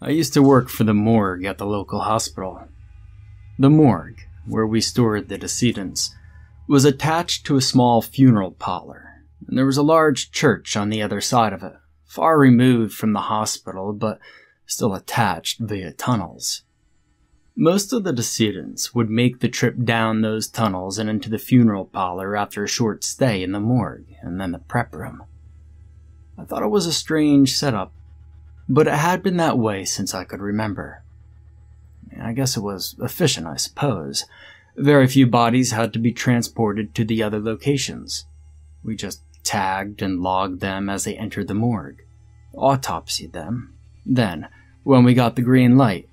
I used to work for the morgue at the local hospital. The morgue, where we stored the decedents, was attached to a small funeral parlor, and there was a large church on the other side of it, far removed from the hospital but still attached via tunnels. Most of the decedents would make the trip down those tunnels and into the funeral parlor after a short stay in the morgue and then the prep room. I thought it was a strange setup, but it had been that way since I could remember. I guess it was efficient, I suppose. Very few bodies had to be transported to the other locations. We just tagged and logged them as they entered the morgue, autopsied them. Then, when we got the green light,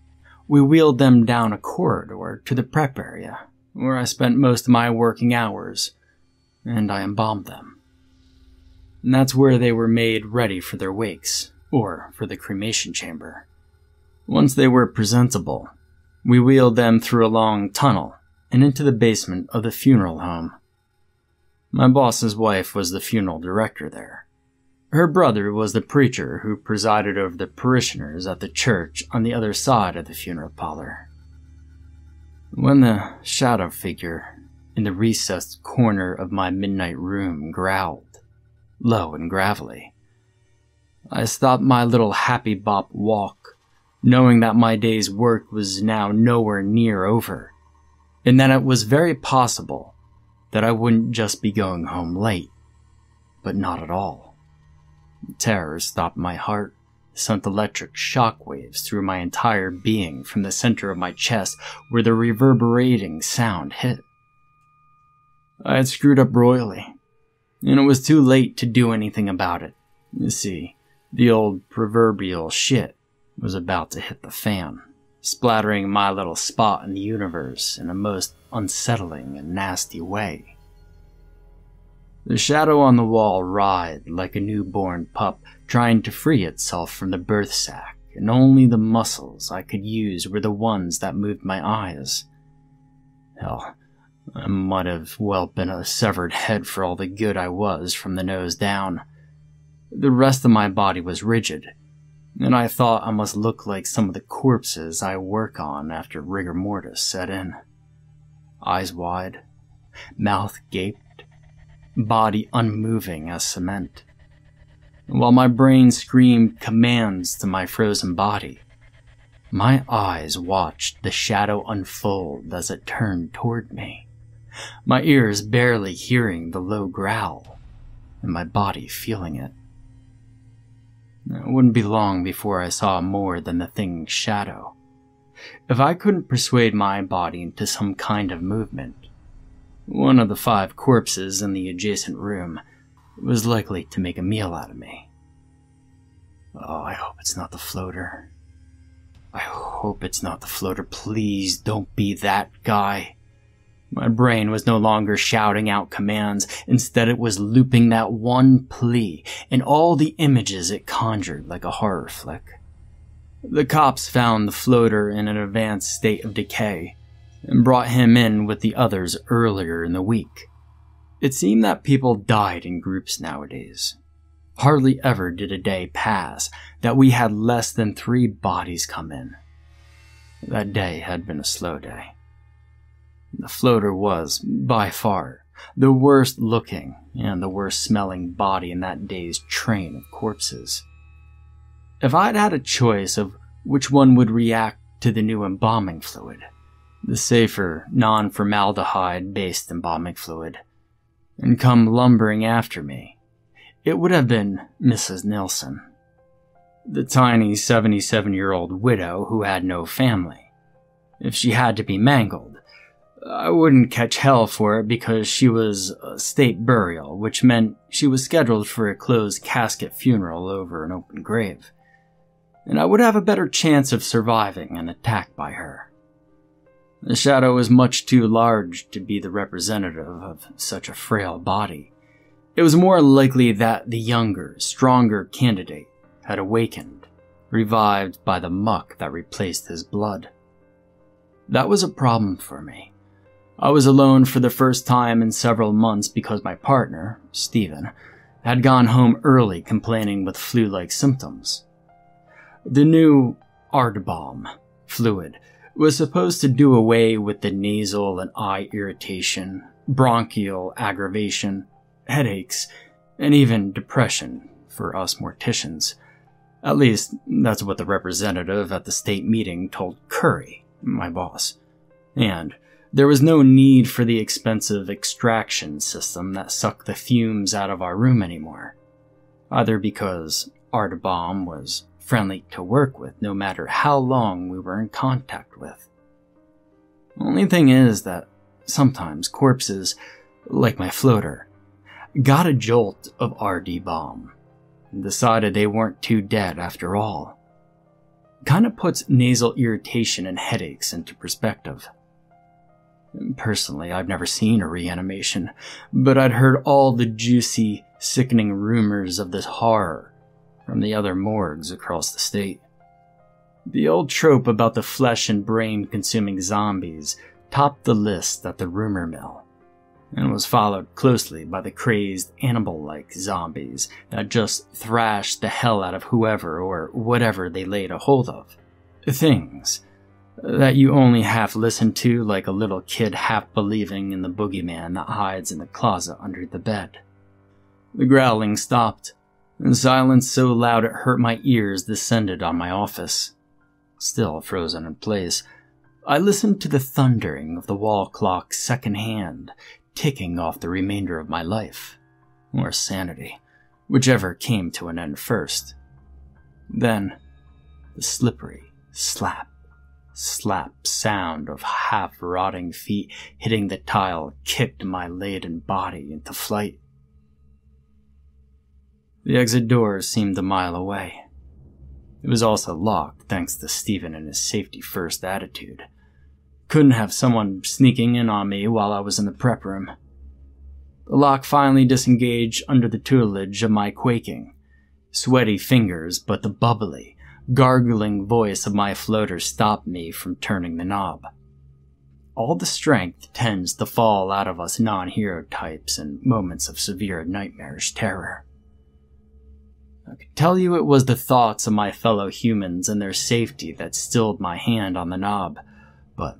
we wheeled them down a corridor to the prep area, where I spent most of my working hours, and I embalmed them. And that's where they were made ready for their wakes, or for the cremation chamber. Once they were presentable, we wheeled them through a long tunnel and into the basement of the funeral home. My boss's wife was the funeral director there, her brother was the preacher who presided over the parishioners at the church on the other side of the funeral parlor. When the shadow figure in the recessed corner of my midnight room growled, low and gravelly, I stopped my little happy bop walk, knowing that my day's work was now nowhere near over, and that it was very possible that I wouldn't just be going home late, but not at all. Terror stopped my heart, sent electric shock waves through my entire being from the center of my chest where the reverberating sound hit. I had screwed up royally, and it was too late to do anything about it. You see, the old proverbial shit was about to hit the fan, splattering my little spot in the universe in a most unsettling and nasty way. The shadow on the wall writhed like a newborn pup trying to free itself from the birth sac, and only the muscles I could use were the ones that moved my eyes. Hell, I might have well been a severed head for all the good I was from the nose down. The rest of my body was rigid, and I thought I must look like some of the corpses I work on after rigor mortis set in. Eyes wide, mouth gaped, body unmoving as cement. While my brain screamed commands to my frozen body, my eyes watched the shadow unfold as it turned toward me, my ears barely hearing the low growl, and my body feeling it. It wouldn't be long before I saw more than the thing's shadow. If I couldn't persuade my body into some kind of movement, one of the five corpses in the adjacent room was likely to make a meal out of me. Oh, I hope it's not the floater. I hope it's not the floater. Please don't be that guy. My brain was no longer shouting out commands. Instead, it was looping that one plea and all the images it conjured like a horror flick. The cops found the floater in an advanced state of decay and brought him in with the others earlier in the week. It seemed that people died in groups nowadays. Hardly ever did a day pass that we had less than three bodies come in. That day had been a slow day. The floater was, by far, the worst looking and the worst smelling body in that day's train of corpses. If I'd had a choice of which one would react to the new embalming fluid, the safer, non formaldehyde based embalming fluid, and come lumbering after me, it would have been Mrs. Nilsson, the tiny 77 year old widow who had no family. If she had to be mangled, I wouldn't catch hell for it because she was a state burial, which meant she was scheduled for a closed casket funeral over an open grave. And I would have a better chance of surviving an attack by her. The shadow was much too large to be the representative of such a frail body. It was more likely that the younger, stronger candidate had awakened, revived by the muck that replaced his blood. That was a problem for me. I was alone for the first time in several months because my partner, Stephen, had gone home early complaining with flu like symptoms. The new R-D Balm fluid was supposed to do away with the nasal and eye irritation, bronchial aggravation, headaches, and even depression for us morticians. At least, that's what the representative at the state meeting told Curry, my boss. And there was no need for the expensive extraction system that sucked the fumes out of our room anymore. Either because R-D Balm was friendly to work with no matter how long we were in contact with. Only thing is that sometimes corpses, like my floater, got a jolt of R-D Balm and decided they weren't too dead after all. Kinda puts nasal irritation and headaches into perspective. Personally, I've never seen a reanimation, but I'd heard all the juicy, sickening rumors of this horror from the other morgues across the state. The old trope about the flesh and brain consuming zombies topped the list at the rumor mill, and was followed closely by the crazed animal like zombies that just thrashed the hell out of whoever or whatever they laid a hold of. Things that you only half listen to like a little kid half believing in the boogeyman that hides in the closet under the bed. The growling stopped, and silence so loud it hurt my ears descended on my office. Still frozen in place, I listened to the thundering of the wall clock second hand, ticking off the remainder of my life, or sanity, whichever came to an end first. Then, the slippery slap, slap sound of half rotting feet hitting the tile kicked my laden body into flight. The exit door seemed a mile away. It was also locked thanks to Stephen and his safety first attitude. Couldn't have someone sneaking in on me while I was in the prep room. The lock finally disengaged under the tutelage of my quaking, sweaty fingers, but the bubbly, gargling voice of my floater stopped me from turning the knob. All the strength tends to fall out of us non hero types in moments of severe nightmarish terror. I could tell you it was the thoughts of my fellow humans and their safety that stilled my hand on the knob, but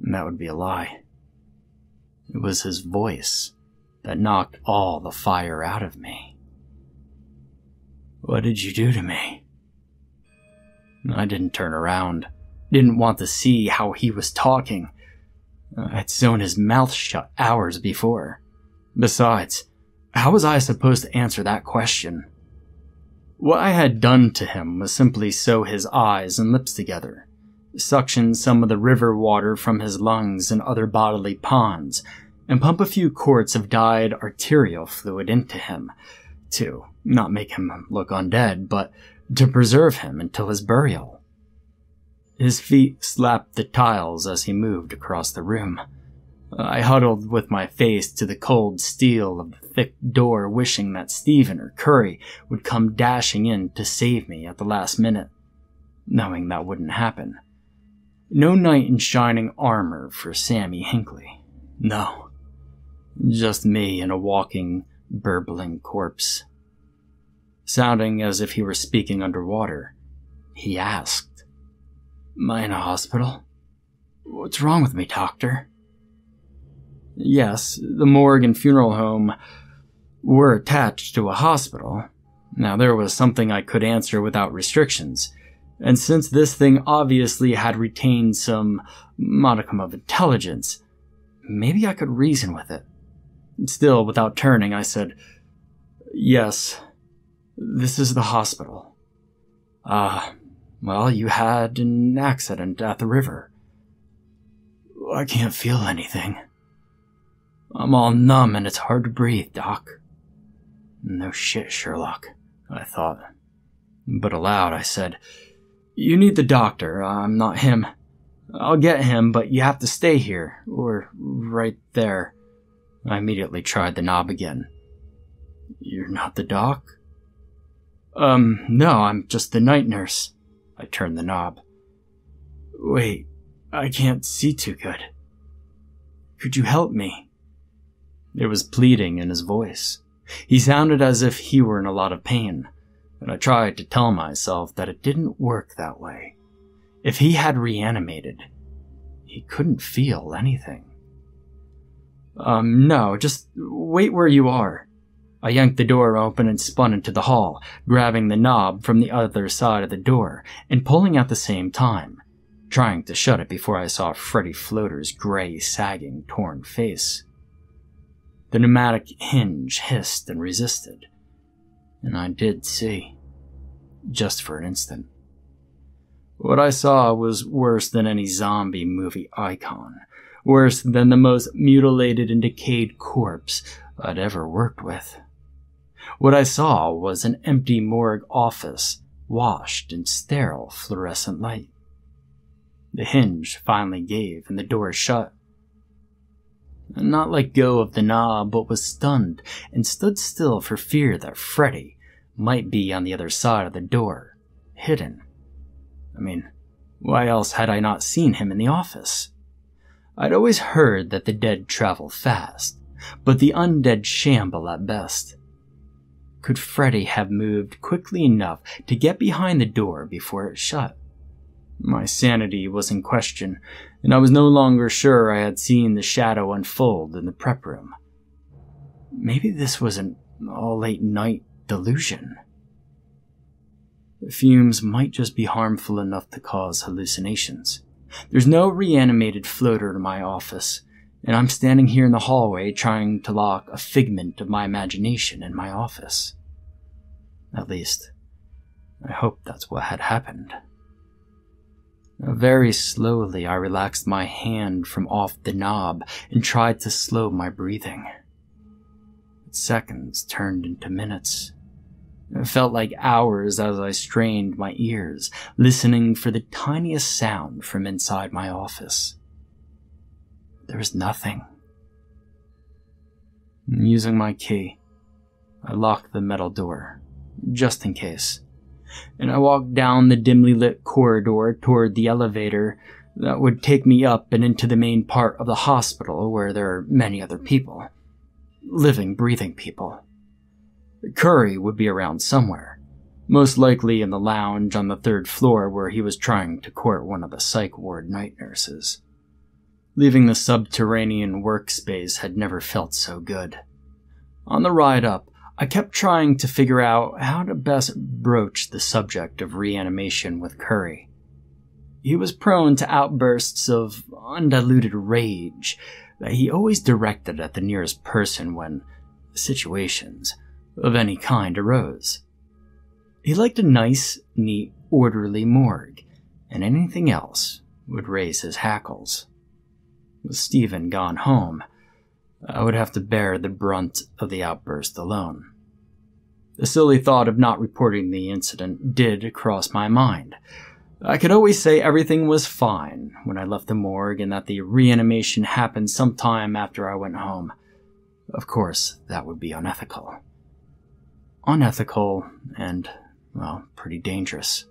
that would be a lie. It was his voice that knocked all the fire out of me. What did you do to me? I didn't turn around, didn't want to see how he was talking. I'd sewn his mouth shut hours before. Besides, how was I supposed to answer that question? What I had done to him was simply sew his eyes and lips together, suction some of the river water from his lungs and other bodily ponds, and pump a few quarts of dyed arterial fluid into him, to not make him look undead, but to preserve him until his burial. His feet slapped the tiles as he moved across the room. I huddled with my face to the cold steel of the thick door, wishing that Stephen or Curry would come dashing in to save me at the last minute, knowing that wouldn't happen. No knight in shining armor for Sammy Hinckley. No. Just me and a walking, burbling corpse. Sounding as if he were speaking underwater, he asked, Am I in a hospital? What's wrong with me, doctor? Yes, the morgue and funeral home were attached to a hospital. Now, there was something I could answer without restrictions, and since this thing obviously had retained some modicum of intelligence, maybe I could reason with it. Still, without turning, I said, Yes, this is the hospital. Ah, uh, well, you had an accident at the river. I can't feel anything. I'm all numb and it's hard to breathe, Doc. No shit, Sherlock, I thought. But aloud I said, You need the doctor, I'm not him. I'll get him, but you have to stay here, or right there. I immediately tried the knob again. You're not the doc? Um, no, I'm just the night nurse. I turned the knob. Wait, I can't see too good. Could you help me? There was pleading in his voice. He sounded as if he were in a lot of pain, and I tried to tell myself that it didn't work that way. If he had reanimated, he couldn't feel anything. Um, no, just wait where you are. I yanked the door open and spun into the hall, grabbing the knob from the other side of the door and pulling at the same time, trying to shut it before I saw Freddy Floater's gray, sagging, torn face. The pneumatic hinge hissed and resisted, and I did see, just for an instant. What I saw was worse than any zombie movie icon, worse than the most mutilated and decayed corpse I'd ever worked with. What I saw was an empty morgue office, washed in sterile fluorescent light. The hinge finally gave and the door shut. Not let go of the knob, but was stunned and stood still for fear that Freddy might be on the other side of the door, hidden. I mean, why else had I not seen him in the office? I'd always heard that the dead travel fast, but the undead shamble at best. Could Freddy have moved quickly enough to get behind the door before it shut? My sanity was in question, and I was no longer sure I had seen the shadow unfold in the prep room. Maybe this was an all late night delusion. The fumes might just be harmful enough to cause hallucinations. There's no reanimated floater in my office, and I'm standing here in the hallway trying to lock a figment of my imagination in my office. At least, I hope that's what had happened. Very slowly, I relaxed my hand from off the knob and tried to slow my breathing. Seconds turned into minutes. It felt like hours as I strained my ears, listening for the tiniest sound from inside my office. There was nothing. Using my key, I locked the metal door, just in case, and I walked down the dimly lit corridor toward the elevator that would take me up and into the main part of the hospital where there are many other people. Living, breathing people. Curry would be around somewhere, most likely in the lounge on the third floor where he was trying to court one of the psych ward night nurses. Leaving the subterranean workspace had never felt so good. On the ride up, I kept trying to figure out how to best broach the subject of reanimation with Curry. He was prone to outbursts of undiluted rage that he always directed at the nearest person when situations of any kind arose. He liked a nice, neat, orderly morgue, and anything else would raise his hackles. With Stephen gone home, I would have to bear the brunt of the outburst alone. The silly thought of not reporting the incident did cross my mind. I could always say everything was fine when I left the morgue and that the reanimation happened some time after I went home. Of course, that would be unethical. Unethical and, well, pretty dangerous.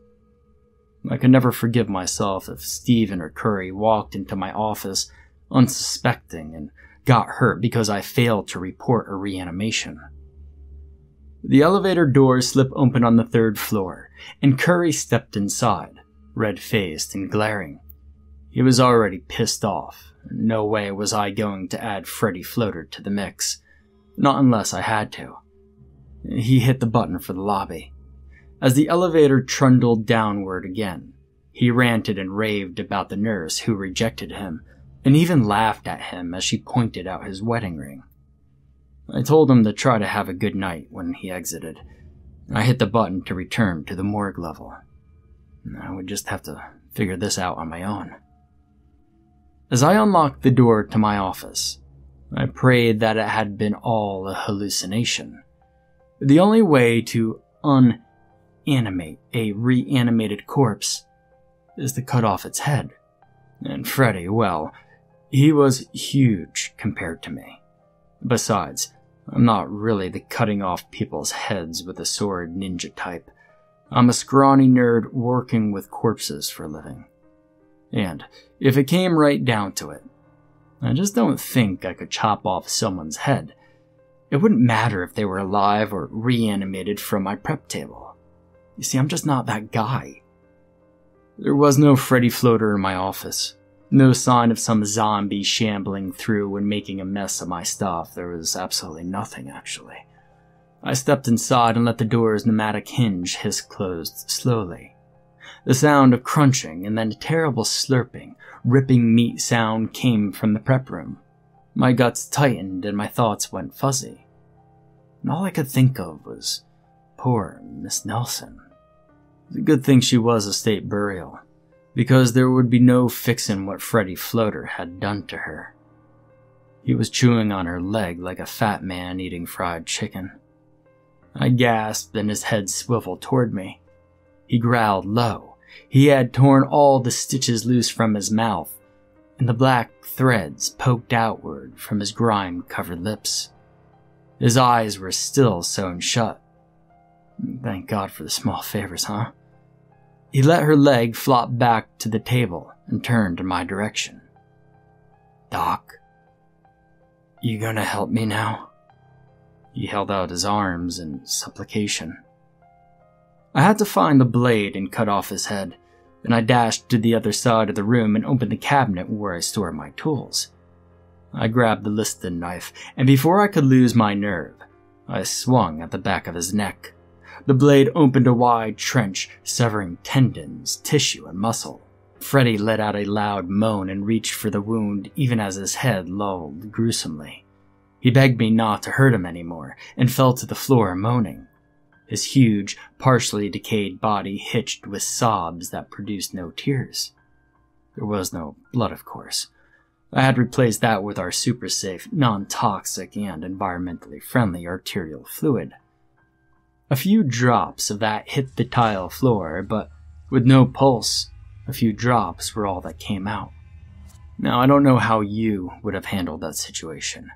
I could never forgive myself if Stephen or Curry walked into my office unsuspecting, and got hurt because I failed to report a reanimation. The elevator doors slip open on the third floor, and Curry stepped inside, red faced and glaring. He was already pissed off. No way was I going to add Freddy Floater to the mix. Not unless I had to. He hit the button for the lobby. As the elevator trundled downward again, he ranted and raved about the nurse who rejected him and even laughed at him as she pointed out his wedding ring. I told him to try to have a good night when he exited. I hit the button to return to the morgue level. I would just have to figure this out on my own. As I unlocked the door to my office, I prayed that it had been all a hallucination. The only way to unanimate a reanimated corpse is to cut off its head. And Freddy, well, he was huge compared to me. Besides, I'm not really the cutting off people's heads with a sword ninja type. I'm a scrawny nerd working with corpses for a living. And if it came right down to it, I just don't think I could chop off someone's head. It wouldn't matter if they were alive or reanimated from my prep table. You see, I'm just not that guy. There was no Freddy floater in my office. No sign of some zombie shambling through and making a mess of my stuff. There was absolutely nothing, actually. I stepped inside and let the door's pneumatic hinge hiss closed slowly. The sound of crunching and then a terrible slurping, ripping meat sound came from the prep room. My guts tightened and my thoughts went fuzzy. And all I could think of was poor Miss Nelson. It's a good thing she was a state burial, because there would be no fixing what Freddy Floater had done to her. He was chewing on her leg like a fat man eating fried chicken. I gasped and his head swiveled toward me. He growled low. He had torn all the stitches loose from his mouth, and the black threads poked outward from his grime covered lips. His eyes were still sewn shut. Thank God for the small favors, huh? He let her leg flop back to the table and turned in my direction. Doc, you gonna help me now? He held out his arms in supplication. I had to find the blade and cut off his head. Then I dashed to the other side of the room and opened the cabinet where I store my tools. I grabbed the Liston knife, and before I could lose my nerve, I swung at the back of his neck. The blade opened a wide trench, severing tendons, tissue, and muscle. Freddy let out a loud moan and reached for the wound even as his head lolled gruesomely. He begged me not to hurt him anymore and fell to the floor moaning. His huge, partially decayed body hitched with sobs that produced no tears. There was no blood, of course. I had replaced that with our super safe, non toxic, and environmentally friendly arterial fluid. A few drops of that hit the tile floor, but with no pulse, a few drops were all that came out. Now, I don't know how you would have handled that situation,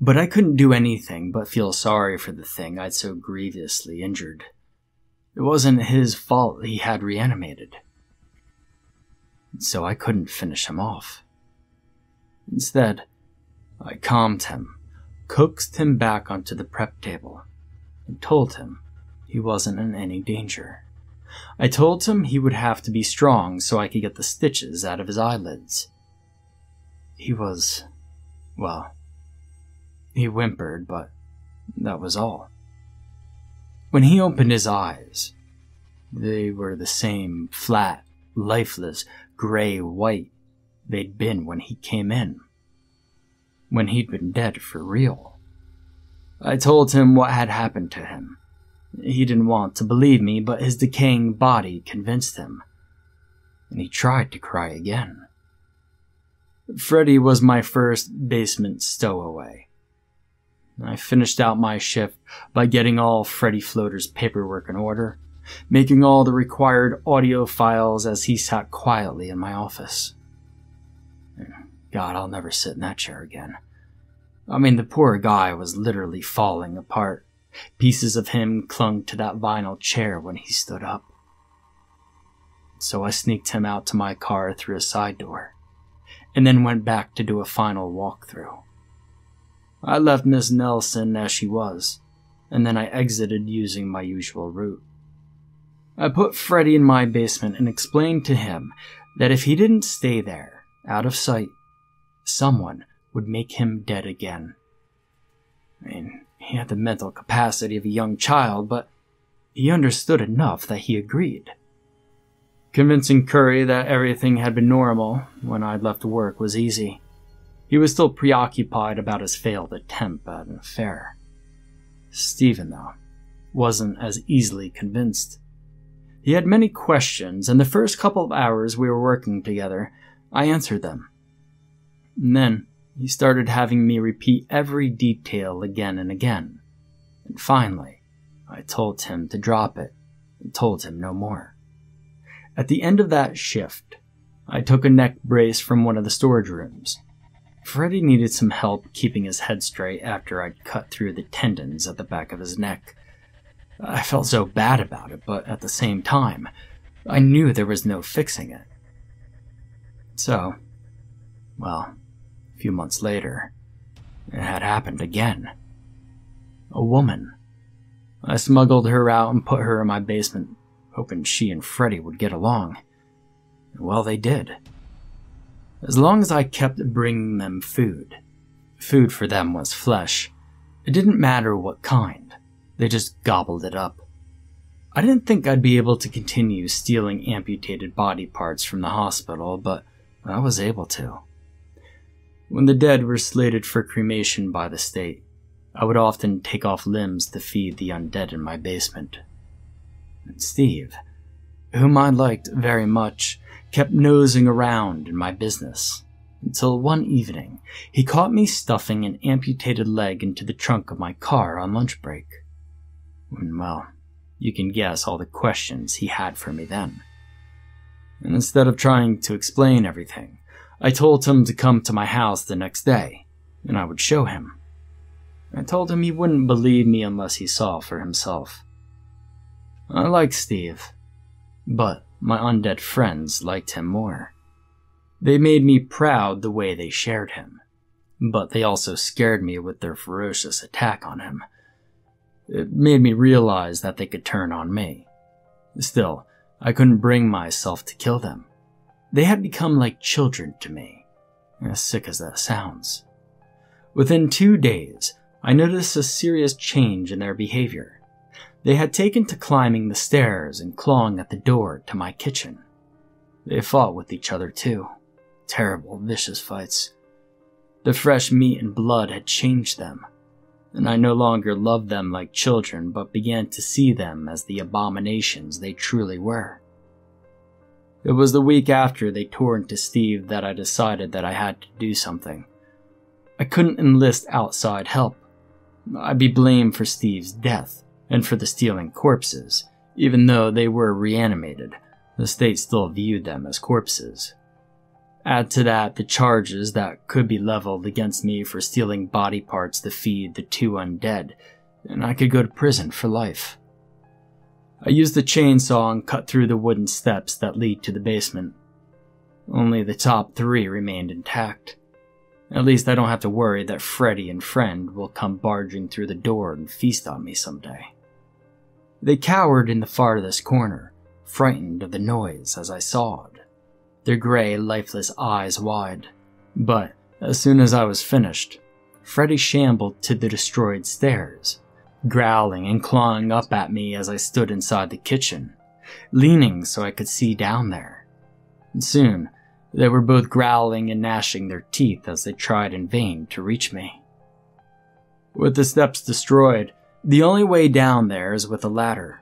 but I couldn't do anything but feel sorry for the thing I'd so grievously injured. It wasn't his fault he had reanimated. So I couldn't finish him off. Instead, I calmed him, coaxed him back onto the prep table, and told him he wasn't in any danger. I told him he would have to be strong so I could get the stitches out of his eyelids. He was, well, he whimpered, but that was all. When he opened his eyes, they were the same flat, lifeless, gray white they'd been when he came in. When he'd been dead for real. I told him what had happened to him he didn't want to believe me, but his decaying body convinced him. And he tried to cry again. Freddy was my first basement stowaway. I finished out my shift by getting all Freddy Floater's paperwork in order, making all the required audio files as he sat quietly in my office. God, I'll never sit in that chair again. I mean, the poor guy was literally falling apart. Pieces of him clung to that vinyl chair when he stood up. So I sneaked him out to my car through a side door, and then went back to do a final walkthrough. I left Miss Nelson as she was, and then I exited using my usual route. I put Freddy in my basement and explained to him that if he didn't stay there, out of sight, someone would make him dead again. I mean, he had the mental capacity of a young child, but he understood enough that he agreed. Convincing Curry that everything had been normal when I'd left work was easy. He was still preoccupied about his failed attempt at an affair. Stephen, though, wasn't as easily convinced. He had many questions, and the first couple of hours we were working together, I answered them. And then, he started having me repeat every detail again and again. And finally, I told him to drop it and told him no more. At the end of that shift, I took a neck brace from one of the storage rooms. Freddy needed some help keeping his head straight after I'd cut through the tendons at the back of his neck. I felt so bad about it, but at the same time, I knew there was no fixing it. So, well, few months later, it had happened again. A woman. I smuggled her out and put her in my basement, hoping she and Freddy would get along. Well, they did. As long as I kept bringing them food, food for them was flesh. It didn't matter what kind, they just gobbled it up. I didn't think I'd be able to continue stealing amputated body parts from the hospital, but I was able to. When the dead were slated for cremation by the state, I would often take off limbs to feed the undead in my basement. And Steve, whom I liked very much, kept nosing around in my business until one evening he caught me stuffing an amputated leg into the trunk of my car on lunch break. And well, you can guess all the questions he had for me then. And instead of trying to explain everything, I told him to come to my house the next day, and I would show him. I told him he wouldn't believe me unless he saw for himself. I liked Steve, but my undead friends liked him more. They made me proud the way they shared him, but they also scared me with their ferocious attack on him. It made me realize that they could turn on me. Still, I couldn't bring myself to kill them. They had become like children to me, as sick as that sounds. Within two days, I noticed a serious change in their behavior. They had taken to climbing the stairs and clawing at the door to my kitchen. They fought with each other too. Terrible, vicious fights. The fresh meat and blood had changed them, and I no longer loved them like children but began to see them as the abominations they truly were. It was the week after they tore into Steve that I decided that I had to do something. I couldn't enlist outside help. I'd be blamed for Steve's death and for the stealing corpses, even though they were reanimated. The state still viewed them as corpses. Add to that the charges that could be leveled against me for stealing body parts to feed the two undead, and I could go to prison for life. I used the chainsaw and cut through the wooden steps that lead to the basement. Only the top three remained intact. At least I don't have to worry that Freddy and friend will come barging through the door and feast on me someday. They cowered in the farthest corner, frightened of the noise as I sawed, their gray, lifeless eyes wide. But as soon as I was finished, Freddy shambled to the destroyed stairs, growling and clawing up at me as I stood inside the kitchen, leaning so I could see down there. And soon, they were both growling and gnashing their teeth as they tried in vain to reach me. With the steps destroyed, the only way down there is with a ladder,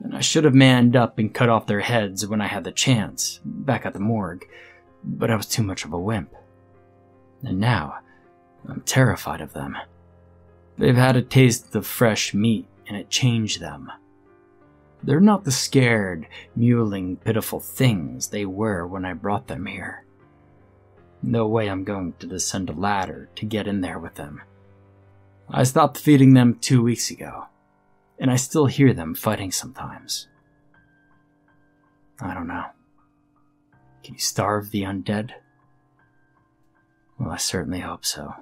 and I should have manned up and cut off their heads when I had the chance, back at the morgue, but I was too much of a wimp. And now, I'm terrified of them. They've had a taste of fresh meat, and it changed them. They're not the scared, mewling, pitiful things they were when I brought them here. No way I'm going to descend a ladder to get in there with them. I stopped feeding them two weeks ago, and I still hear them fighting sometimes. I don't know. Can you starve the undead? Well, I certainly hope so.